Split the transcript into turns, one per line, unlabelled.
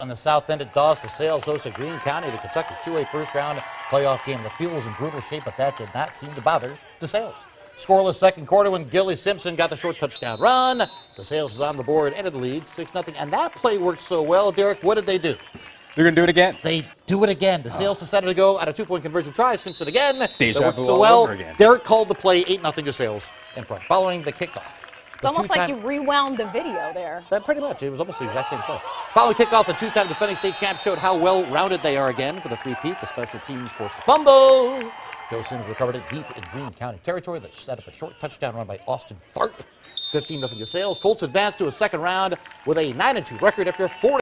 on the south end at Dawes to Green County, the Kentucky 2A first round playoff game. The field was in brutal shape, but that did not seem to bother DeSales. Scoreless second quarter when Gilly Simpson got the short touchdown run. DeSales was on the board, ended the lead, 6 0. And that play worked so well, Derek. What did they do?
They're going to do it again.
They do it again. DeSales oh. decided to go at a two-point conversion try. Simpson again.
Deja
worked
so
well.
again.
Derek called the play 8 0 DeSales in front. Following the kickoff.
It's almost like you rewound the video there.
That pretty much. It was almost the exact same play. Following kickoff, the two-time defending state champs showed how well-rounded they are again for the three-peat. The special teams forced a fumble. Joe Sims recovered it deep in Green County territory. That set up a short touchdown run by Austin Tharp. 15 0 DeSales. Colts advanced to a second round with a 9-2 record after 40.